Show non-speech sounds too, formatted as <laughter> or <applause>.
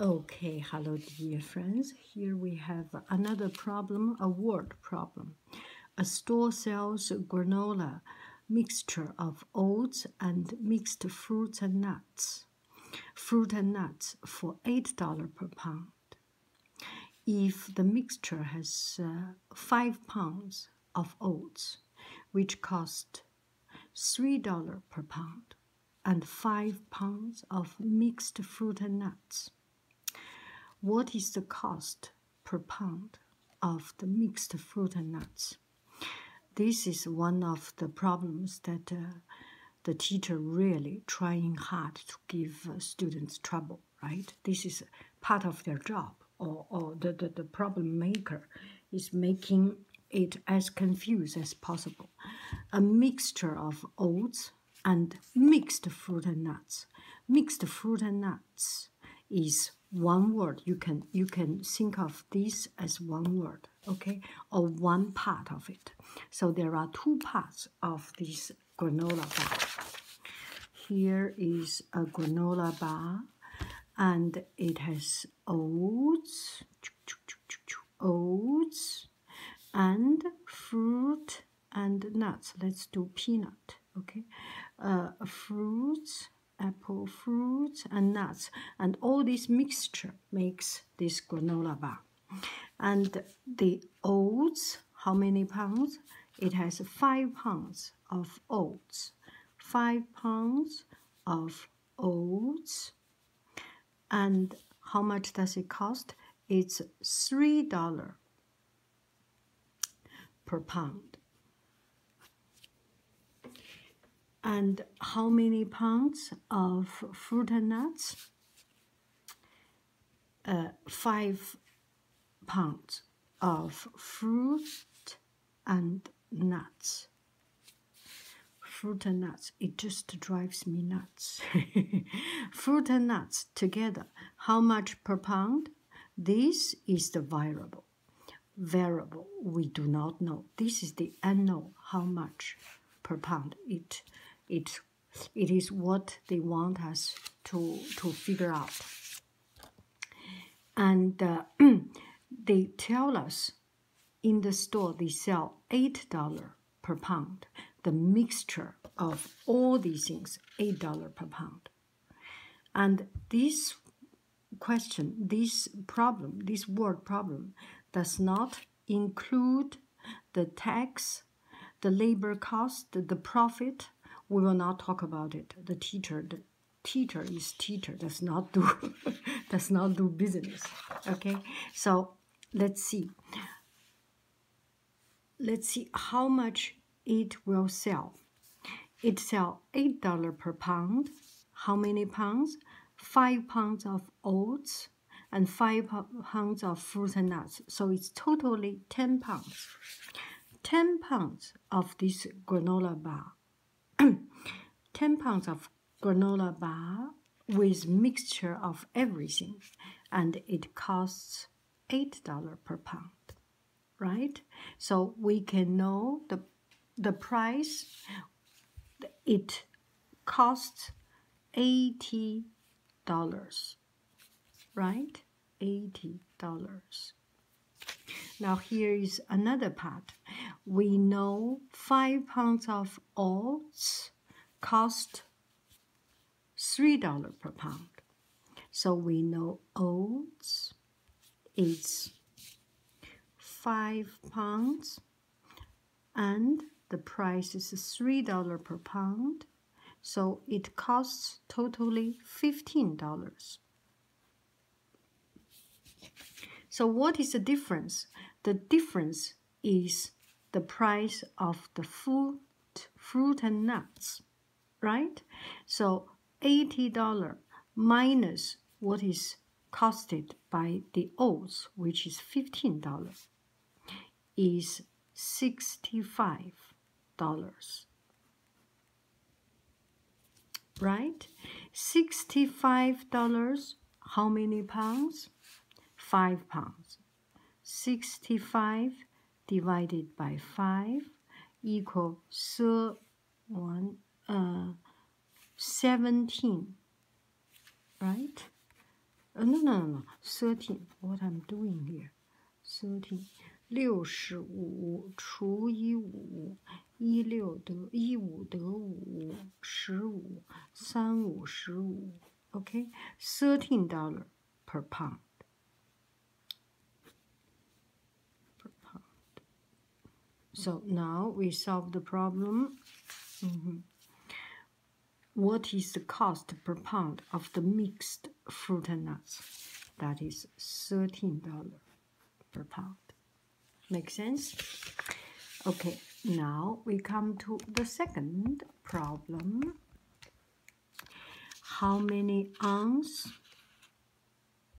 Okay, hello dear friends. Here we have another problem, a word problem. A store sells granola mixture of oats and mixed fruits and nuts. Fruit and nuts for $8 per pound. If the mixture has uh, 5 pounds of oats, which cost $3 per pound, and 5 pounds of mixed fruit and nuts, what is the cost per pound of the mixed fruit and nuts? This is one of the problems that uh, the teacher really trying hard to give uh, students trouble, right? This is part of their job, or, or the, the, the problem maker is making it as confused as possible. A mixture of oats and mixed fruit and nuts. Mixed fruit and nuts is one word. You can you can think of this as one word okay? Or one part of it. So there are two parts of this granola bar. Here is a granola bar and it has oats oats and fruit and nuts. Let's do peanut okay? Uh, fruits apple fruits and nuts. And all this mixture makes this granola bar. And the oats how many pounds? It has five pounds of oats. Five pounds of oats. And how much does it cost? It's three dollar per pound And how many pounds of fruit and nuts? Uh, five pounds of fruit and nuts. Fruit and nuts, it just drives me nuts. <laughs> fruit and nuts together, how much per pound? This is the variable. Variable, we do not know. This is the unknown, how much per pound it it it is what they want us to to figure out. And uh, <clears throat> they tell us in the store they sell eight dollar per pound the mixture of all these things eight dollar per pound. And this question this problem this word problem does not include the tax the labor cost the profit we will not talk about it. The teacher, the teacher is teacher, does not do <laughs> does not do business. Okay, so let's see. Let's see how much it will sell. It sell eight dollar per pound. How many pounds? Five pounds of oats and five pounds of fruits and nuts. So it's totally ten pounds. Ten pounds of this granola bar 10 pounds of granola bar with mixture of everything and it costs $8 per pound right? So we can know the the price. It costs 80 dollars right? 80 dollars. Now here is another part. We know five pounds of oats cost $3 per pound. So we know oats is 5 pounds and the price is $3 per pound. So it costs totally $15. So what is the difference? The difference is the price of the fruit, fruit and nuts, right? So $80 minus what is costed by the oats, which is $15, is $65. Right? $65, how many pounds? 5 pounds. 65 divided by 5 equal one, uh, 17, right? Uh, no, no, no, no, thirteen. What I'm doing here, thirteen. 六十五除以五，一六得一五得五，十五三五十五。Okay, thirteen dollar per pound. Per pound. So now we solve the problem. Mhm. What is the cost per pound of the mixed fruit and nuts? That is thirteen dollar per pound. Make sense? Okay, now we come to the second problem. How many ounce